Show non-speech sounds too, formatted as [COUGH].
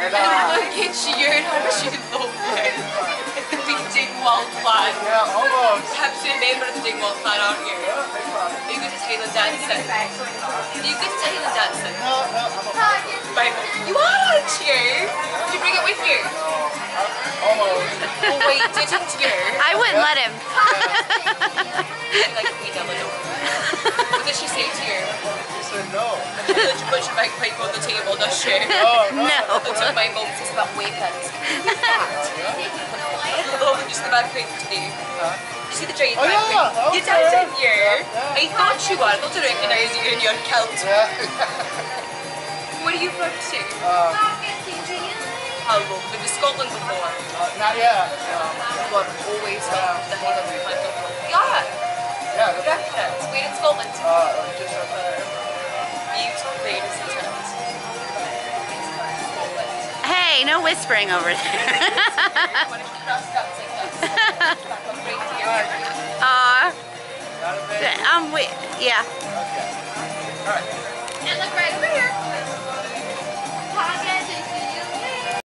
Look at you, how much you love it. The big Dingwall flag. Yeah, almost. Perhaps you're a member of the Dingwall clan, aren't you? Are you good at Are you good at Highland? No, no, I'm a, You are, aren't? Did you bring it with you? almost. Oh wait, didn't you? I wouldn't let him. Like we know. What did she say to you? She said no. She literally puts your bagpipe on the table, does she? Oh, [LAUGHS] no. No. Looks at my mum, it's about weapons. We're just the bagpipe today. You see the giant Oh, yeah. bagpipe? You Okay. did, didn't you? Yeah. I thought you were. I thought I recognised you in your kilt. Yeah. [LAUGHS] Where are you from too? Um, How long? Been to Scotland before? uh, not yet. Um, You are always from the Highland Clan. Yeah, yeah, reckon it? Where in Scotland? uh, just outside. Beautiful place, isn't? Hey, no whispering over there. When it's cross dancing, that's back on great here. Aw, Not a. I'm um, with, yeah. Okay. All right. And look right over here.